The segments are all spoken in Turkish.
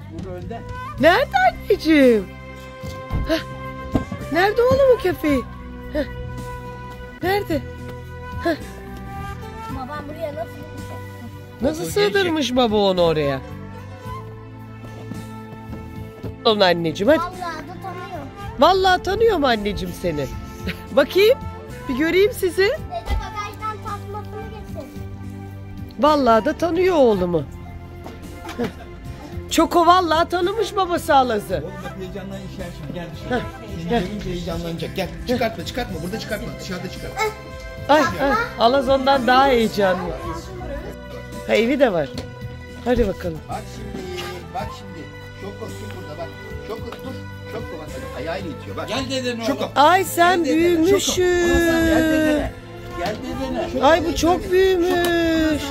bak burada önde. Nerede anneciğim? Hah. Nerede oğlum o köpeği? Hah. Nerede? Babam buraya nasıl? Nasıl sığdırmış baba onu oraya? Olun anneciğim hadi. Vallahi da tanıyor. Vallahi tanıyorum anneciğim seni. Bakayım. Bir göreyim sizi. Dede bagajdan tasmasını getir. Vallahi da tanıyor oğlumu. Çoko vallahi tanımış babası Alaz'ı. Oğlum bak heyecandan işer şimdi gel dışarı. Seni gel. görünce heyecanlanacak. Gel çıkartma çıkartma burada çıkartma dışarıda çıkart. Ay, ay Alaz ondan daha heyecanlı. Ha evi de var. Hadi bakalım. Bak şimdi bak şimdi. Şoko kim burada bak. Şoko dur. Şoko bak ayağıyla itiyor bak. Gel Şoko. oğlum. Ay sen Gel dedene, büyümüşsün. Gel dedene. Gel dedene. Ay bu çok büyümüş.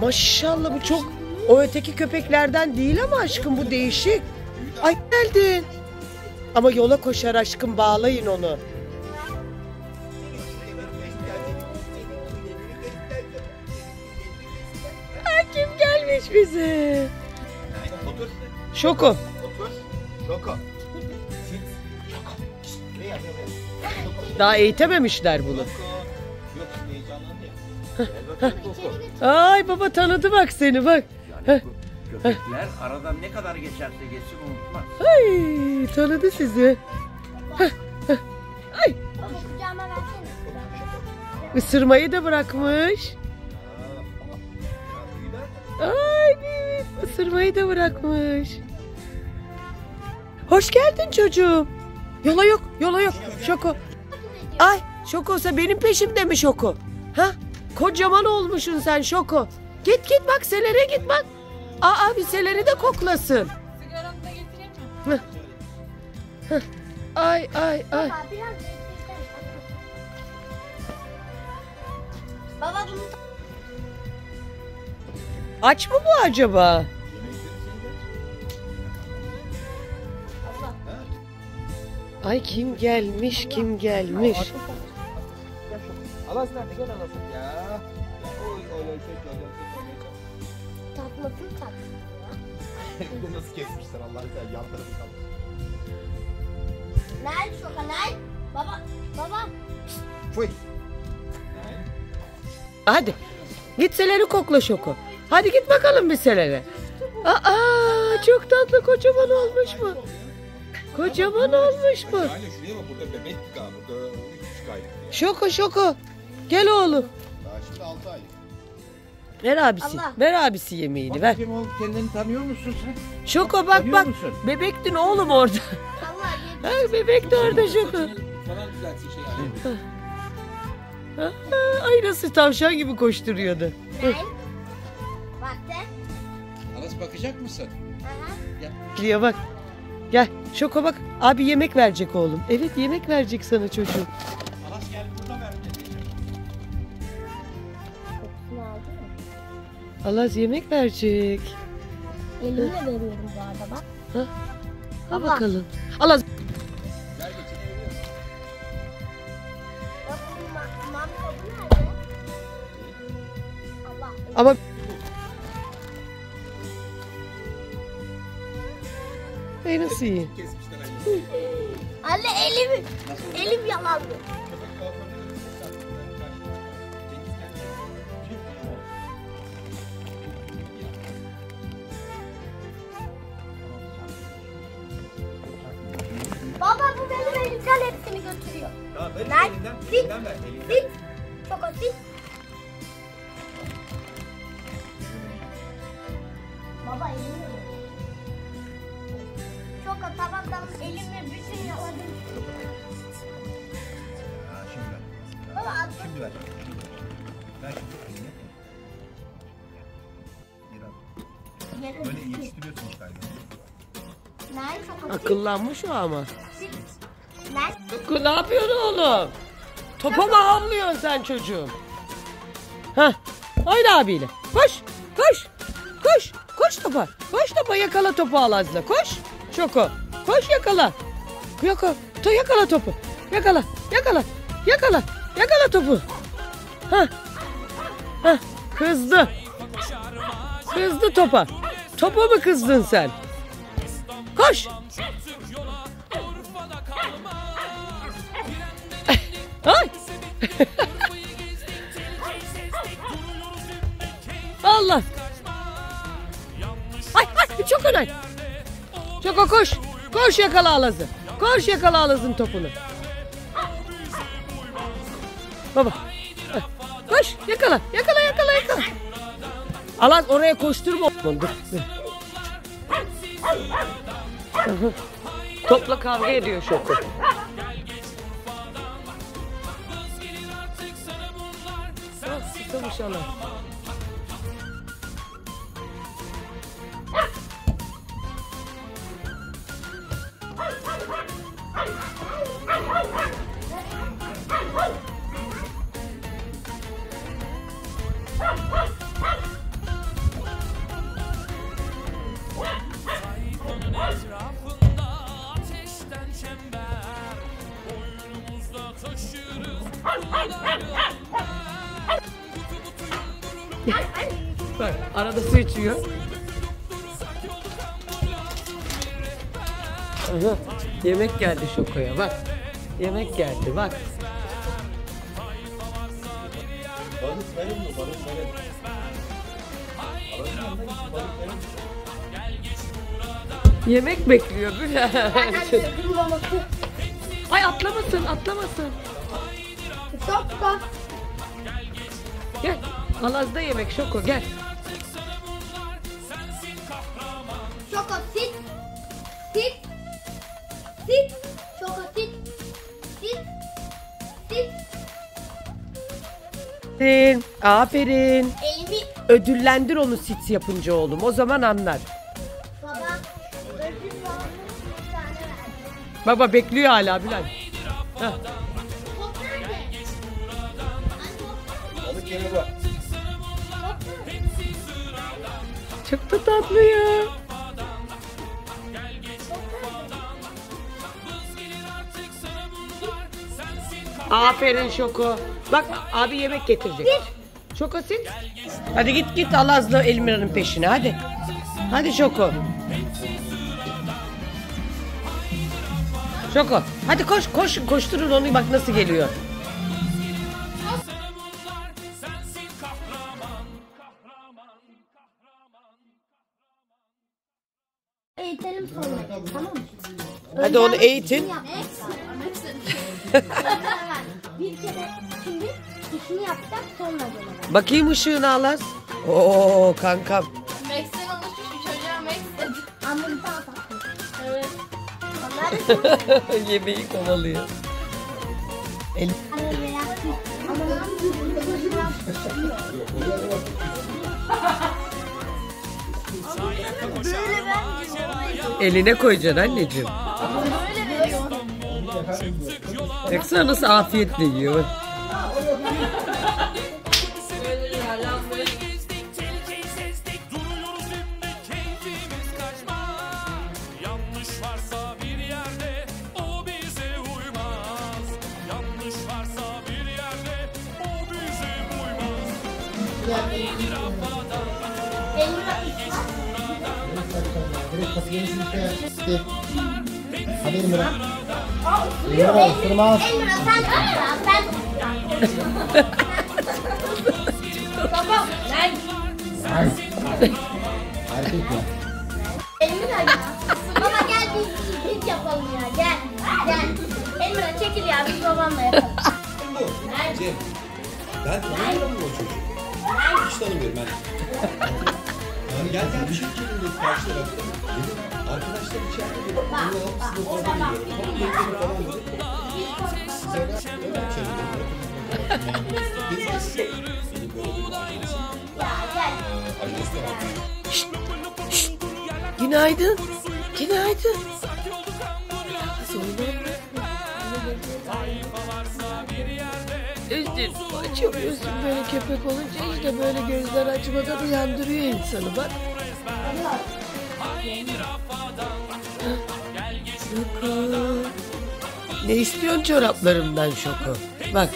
Maşallah bu çok o öteki köpeklerden değil ama aşkım bu değişik. Ay geldin. Ama yola koşar aşkım bağlayın onu. Ay kim gelmiş bize? Otur. Şoko. Otur. Şoko. Sit. Şoko. Şşt, Buraya gel, buraya. Şoko. Daha eğitememişler bunu. Yok heyecanlandı ya. Ay baba tanıdı bak seni bak. Köpekler aradan ne kadar geçerse geçsin unutmaz. Ay tanıdı sizi. Ay ısırmayı da bırakmış. Ay evet ısırmayı da bırakmış. Hoş geldin çocuğum. Yola yok yola yok. Şoko. Ay Şokosa benim peşimde mi Şoko? Ha? Kocaman olmuşsun sen Şoko. Git git bak selere git bak. Aa bir seleri de koklasın. Sigaramı da getireyim mi? Ay ay ay. Baba bunu Aç mı bu acaba? Ay kim gelmiş kim gelmiş. Alas nerede? Gel Alas. Ya. Oy oy oy oy oy tatmasını tat. çek. Bu nasıl kesmişler Allah sen yan tarafı kalmış. Nerede şoka nerede? Baba baba Fıy. Hadi git seleri kokla şoku. Hadi git bakalım bir selere. Aa çok tatlı kocaman olmuş mu? Kocaman olmuş mu? Yani şuraya bak burada bebek galiba. Burada 3 aylık. Şoko şoko. Gel oğlum. Daha şimdi 6 aylık. Ver abisi. Allah. Ver abisi yemeğini ver. Bakayım oğlum kendini tanıyor musun sen? Şoko bak Tanıyor bak. musun? Bebektin oğlum orada. Allah yedi. Ha, bebek de orada şoko. Falan düzeltsin şey yani. Aa, Ay nasıl tavşan gibi koşturuyordu. Nerede? Vakti. Alas bakacak mısın? Aha. Geliyor bak. Gel. Şoko bak. Abi yemek verecek oğlum. Evet yemek verecek sana çocuğum. Alaz yemek verecek. Elimle veriyorum bu arada bak. Ha Baba. bakalım. Alaz. Bak bunun ma- mam kabı nerede? Allah. Ama Ey nasıl iyi? Anne elim, elim yalandı. Götürüyor. Ya ver Ver. elinden, elinden ver. Elinden. Dik. Çok dik. Baba ver. Çok tamam tamam elimle bütün yaladım. Ha, şimdi ver. Baba at. Şimdi ver. Ver. Şimdi elini. Yere Böyle çok az dik. Akıllanmış o ama. Nerede? Ne yapıyorsun oğlum? Topa mı havlıyorsun sen çocuğum? Hah. Haydi abiyle. Koş. Koş. Koş. Koş topa. Koş topa yakala topu Alaz'la. Koş. Şoko. Koş yakala. Yaka. To yakala topu. Yakala. Yakala. Yakala. Yakala topu. Hah. Hah. Kızdı. Kızdı topa. Topa mı kızdın sen? Koş. Allah. Ay ay çok önemli. Çok koş. Koş yakala Alaz'ı. Koş yakala Alaz'ın topunu. Baba. Koş yakala yakala yakala yakala. Alaz oraya koşturma. Dur. Topla kavga ediyor şoku. Então, Luciana. Ah! İçiyor. Aha, yemek geldi şokoya bak. Yemek geldi bak. Yemek bekliyor. Ay atlamasın atlamasın. Da. Gel. Alaz'da yemek şoko gel. Sit. Sit. Şoko sit. Sit. Sit. Aferin. Aferin. Elimi Ödüllendir onu sit yapınca oğlum. O zaman anlar. baba. Ödül. Baba bekliyor hala. Heh. Nerede? Çok da tatlı ya. Aferin Şoko. Bak abi yemek getirecek. Şoko sil. Hadi git git Alaz'la Elmira'nın peşine hadi. Hadi Şoko. Şoko. Hadi koş koş koşturun onu bak nasıl geliyor. Eğitelim sonra. Tamam mı? Hadi onu eğitin. şimdi işini yapacak sonra gelelim. Bakayım ışığını Alaz. Oo kankam. Max'ten alışmış bir çocuğa Max dedi. Bir daha tatlı. Evet. Onlar da Yemeği kovalıyor. El merak Ama Böyle ben eline koyacaksın anneciğim. böyle. Baksana nasıl afiyetle yiyor. Yanlış varsa bir yerde o bir. Hadi Emre. Emre ısırmaz. Emre sen ısra sen Baba ben Erkek ya. Emre. Baba gel biz çiftlik yapalım ya gel. Gel. Emre çekil ya biz babamla yapalım. Cem, ben tanımıyorum o çocuğu. Hiç tanımıyorum ben. Yani gel gel bir şey çekin dedi karşı tarafta. Dedim arkadaşlar içeride dedi. Bunu alıp siz de orada. Tamam falan dedi. Size içeri dedi. Biz de Çok üzgün böyle köpek olunca işte böyle gözler açmadan uyandırıyor insanı bak. Şoko. Ne istiyorsun çoraplarımdan Şoko? Bak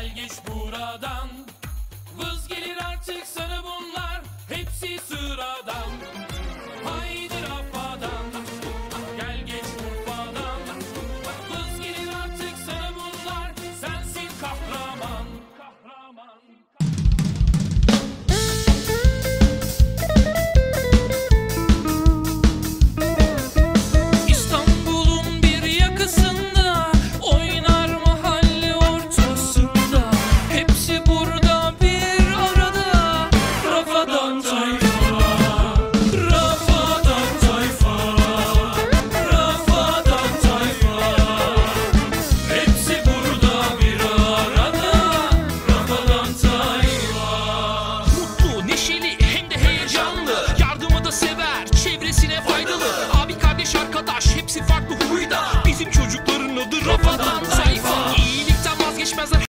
Gel geç buradan. Vız gelir artık sana bu